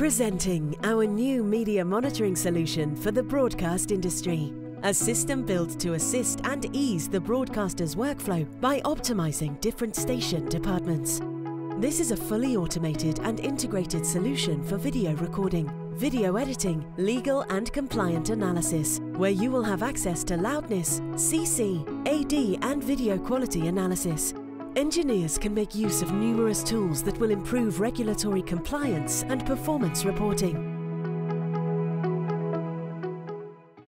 Presenting our new media monitoring solution for the broadcast industry. A system built to assist and ease the broadcaster's workflow by optimizing different station departments. This is a fully automated and integrated solution for video recording, video editing, legal and compliant analysis, where you will have access to loudness, CC, AD and video quality analysis, Engineers can make use of numerous tools that will improve regulatory compliance and performance reporting.